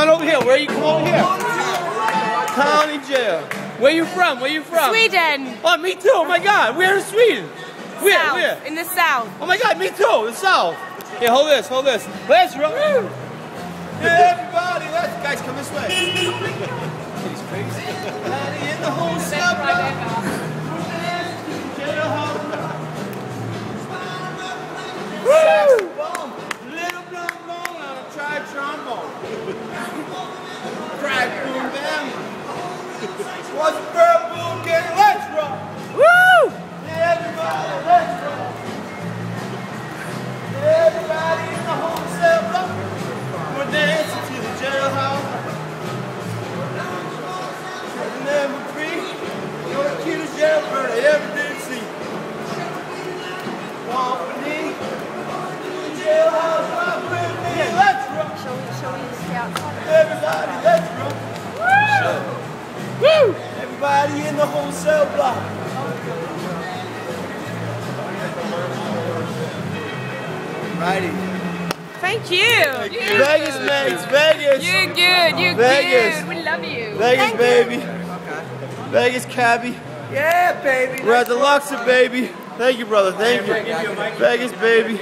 on over here. Where you come over here? County jail. Where you from? Where you from? Sweden. Oh, me too. Oh my God, we're in Sweden. Where? South. Where? In the south. Oh my God, me too. The South. Here, hold this. Hold this. Let's run. Yeah, everybody, let's guys come this way. Tri trombone. Crack boom bam. What's purple gang? Let's roll. Shall we, shall we stay outside? Everybody, let's roll. Woo! Everybody in the whole cell block. Righty. Thank you. Vegas, man. It's Vegas. You're good. You're Vegas. good. We love you. Vegas, baby. Vegas, cabby. Yeah, baby. We're at the Luxor, baby. Thank you, brother. Thank you. Vegas, baby.